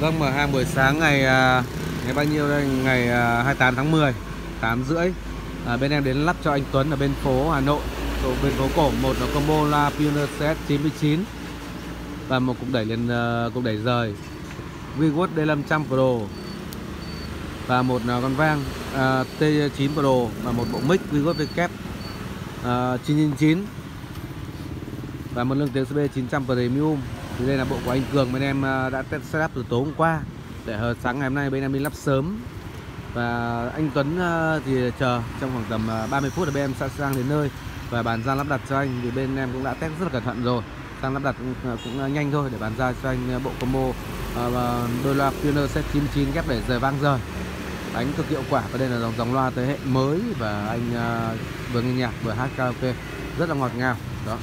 Vâng, mở hàng buổi sáng ngày à, ngày bao nhiêu đây? Ngày à, 28 tháng 10 8 rưỡi. À, Bên em đến lắp cho anh Tuấn ở bên phố Hà Nội. Chỗ bên phố cổ Một là combo La Pioneer CS99 Và một cục đẩy lên à, cục đẩy rời. Vigood D500 Pro Và một con vang uh, T9 Pro Và một bộ mic Vigood VK uh, 999 Và một lưng tiếng CB900 Premium thì đây là bộ của anh Cường bên em ờ, đã test setup từ tối hôm qua. Để ờ, sáng ngày hôm nay bên em đi lắp sớm. Và anh Tuấn ờ, thì chờ trong khoảng tầm 30 phút là bên em sẽ sang đến nơi. Và bàn giao lắp đặt cho anh thì bên em cũng đã test rất là cẩn thận rồi. Sang lắp đặt cũng, cũng nhanh thôi để bàn giao cho anh bộ combo đôi loa Pioneer set 99 ghép để rời vang rời đánh cực hiệu quả và đây là dòng dòng loa thế hệ mới và anh uh, vừa nghe nhạc vừa hát karaoke. Rất là ngọt ngào. Đó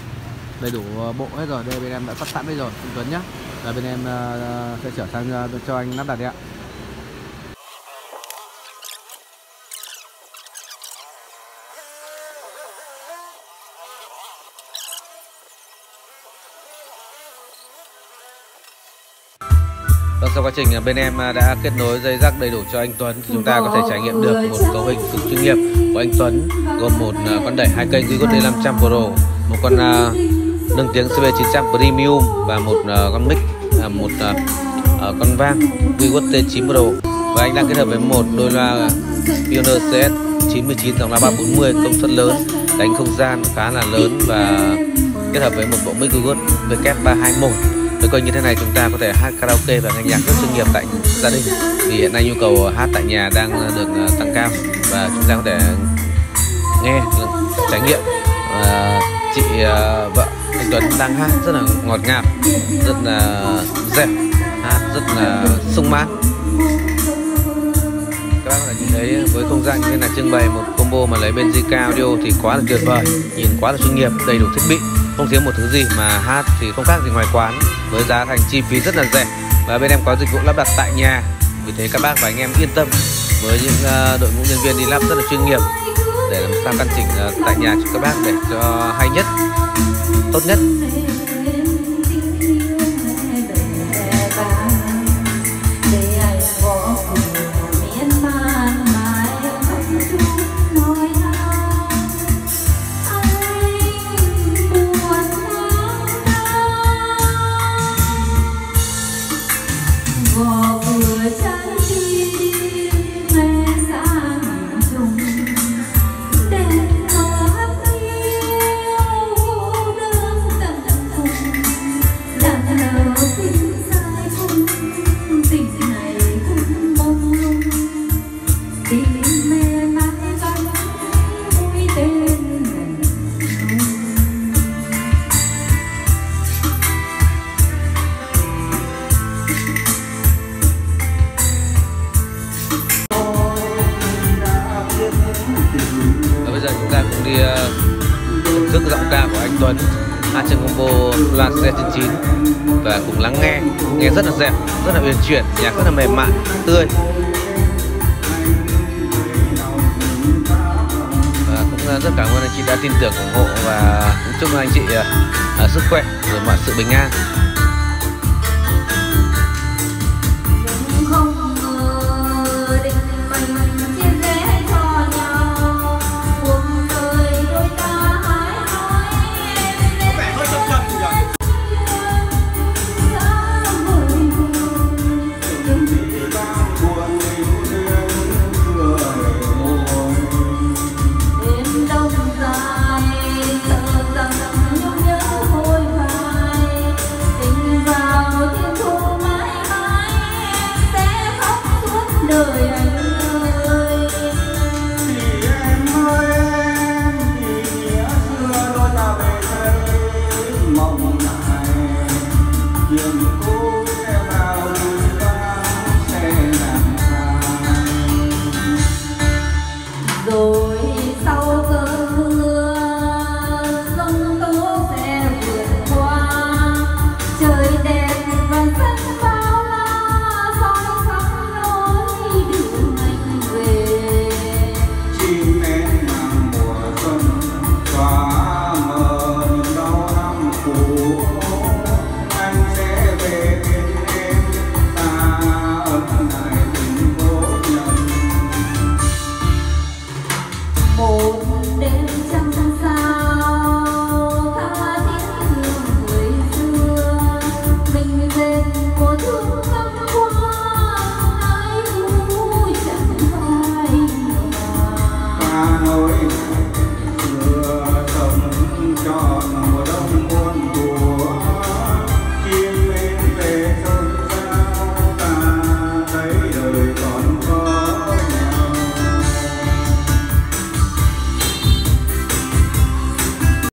đầy đủ ờ, bộ hết rồi. Đây bên em đã sắp sẵn đây rồi anh Tuấn nhé là bên em ờ, sẽ trở sang ờ, cho anh lắp đặt đi ạ. Vâng, sau quá trình bên em đã kết nối dây rắc đầy đủ cho anh Tuấn thì chúng ta có thể trải nghiệm được một cấu hình cực chuyên nghiệp của anh Tuấn gồm một con đẩy hai kênh Zigot D500 Pro, một con nâng tiếng CB900 Premium và một uh, con mic uh, một uh, uh, con vang Viwood T9 Pro và anh đang kết hợp với một đôi loa Pioneer CS 99 dòng loa 340 công suất lớn đánh không gian khá là lớn và kết hợp với một bộ mic Viwood WK321 với coi như thế này chúng ta có thể hát karaoke và nghe nhạc rất chuyên nghiệp tại gia đình. Vì hiện nay nhu cầu hát tại nhà đang được tăng cao và chúng ta có thể nghe trải nghiệm. À, chị à, vợ Tuấn đang hát rất là ngọt ngào, rất là dẹp hát rất là sung mãn các bác có thể nhìn thấy với không gian như thế này, trưng bày một combo mà lấy bên JK Audio thì quá là tuyệt vời, nhìn quá là chuyên nghiệp, đầy đủ thiết bị. Không thiếu một thứ gì mà hát thì không khác gì ngoài quán, với giá thành chi phí rất là rẻ. Và bên em có dịch vụ lắp đặt tại nhà, vì thế các bác và anh em yên tâm. Với những ờ, đội ngũ nhân viên đi lắp rất là chuyên nghiệp để làm sao căn chỉnh ờ, tại nhà cho các bác để cho hay nhất tốt nhất. Giờ chúng ta cũng đi ờ, thưởng thức giọng ca của anh Tuấn hát trên combo loa C99 và cùng lắng nghe nghe rất là dẻo rất là uyển chuyển nhạc rất là mềm mại tươi. Và cũng ờ, rất cảm ơn anh chị đã tin tưởng ủng hộ và cũng chúc anh chị uh, sức khỏe rồi mọi sự bình an.